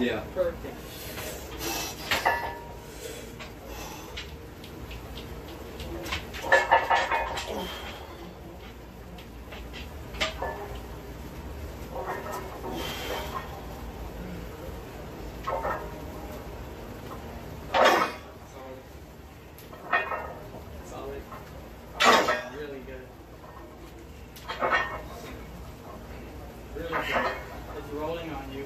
Yeah. Perfect. Really good. It's rolling on you.